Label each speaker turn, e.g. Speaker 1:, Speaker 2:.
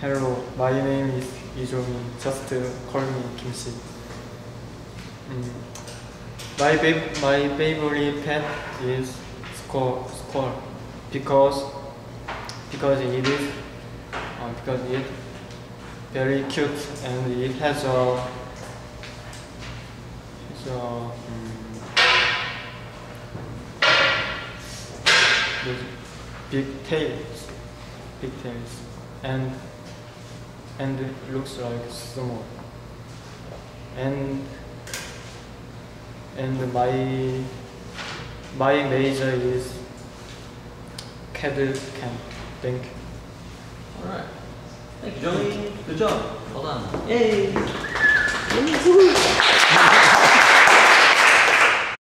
Speaker 1: Hello, my name is Lee Jong In. Just call me Kimchi. Mm. My my favorite pet is squirrel, squirrel because because it is uh, because it very cute and it has a a um, big tails, big tails, and and it looks like small. And and my my major is CAD camp. Thank you.
Speaker 2: Alright. Thank you, Johnny. Good job. Well done. Yay.